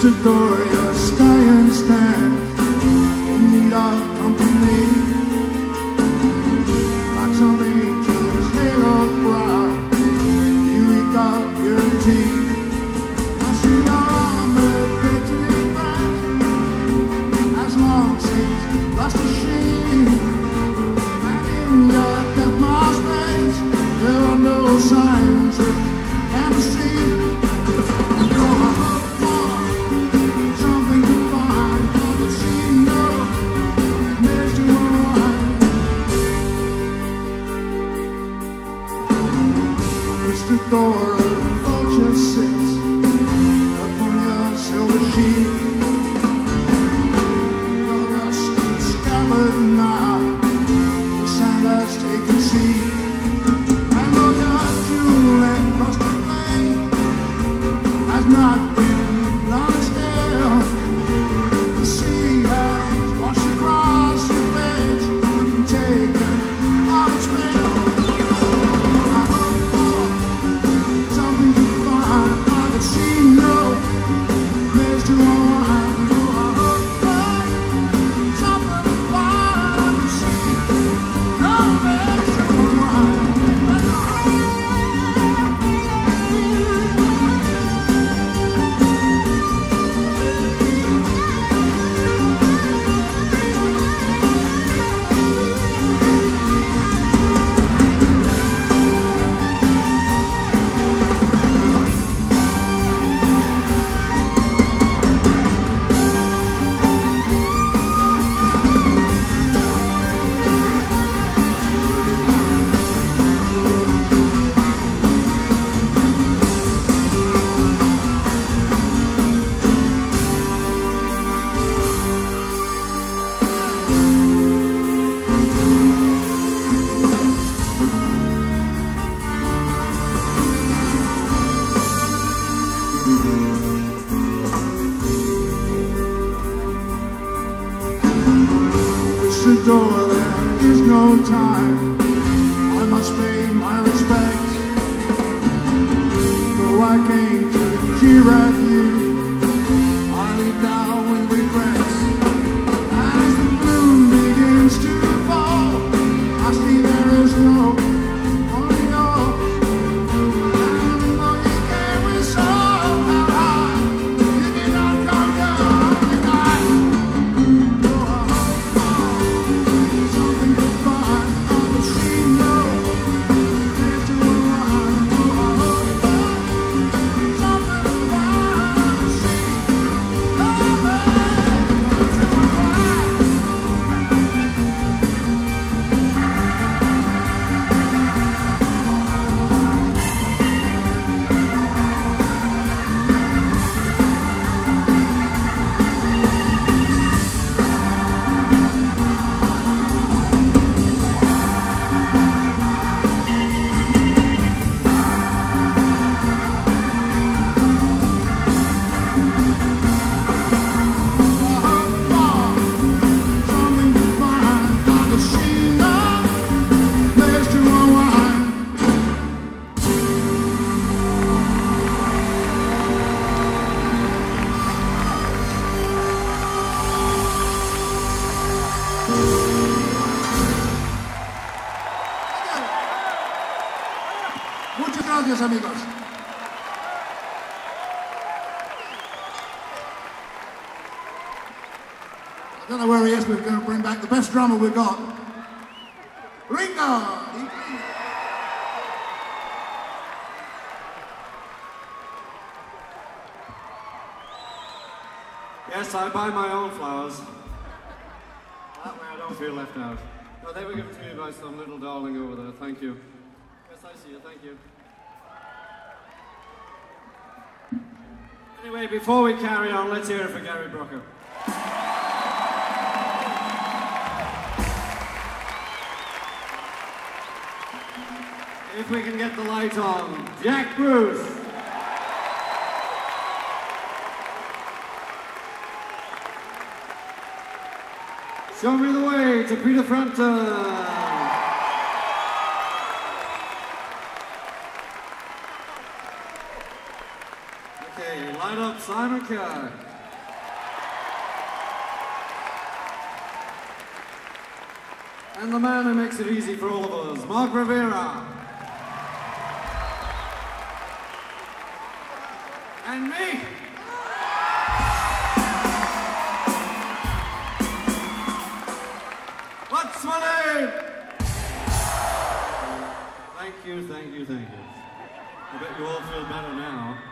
Crystal Gloria, sky and stand in of company. Lights on angels, halo bright, you got guarantee. I see your armor, victory back, as long since lost the shame. And in your death there are no signs that can Mr. Door, there is no time. I must pay my respects. Though I came to jeer at you, I leave now with regrets. Muchas gracias, amigos. I don't know where he is. We're going to bring back the best drummer we've got. Ringo! Yes, I buy my own flowers. That way I don't feel left out. No, they were given to me by some little darling over there. Thank you. See you. Thank you. Anyway, before we carry on, let's hear it for Gary Brooker. If we can get the light on, Jack Bruce. Show me the way to Peter Frampton. Light up Simon Kirk. And the man who makes it easy for all of us, Mark Rivera. And me. What's my name? Thank you, thank you, thank you. I bet you all feel better now.